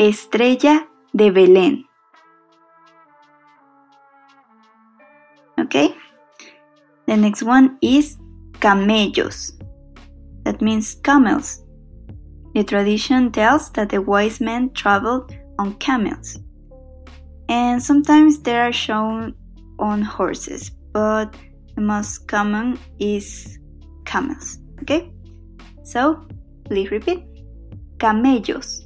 Estrella de Belén. Okay? The next one is camellos. That means camels. The tradition tells that the wise men traveled on camels. And sometimes they are shown on horses, but the most common is camels. Okay? So, please repeat. Camellos.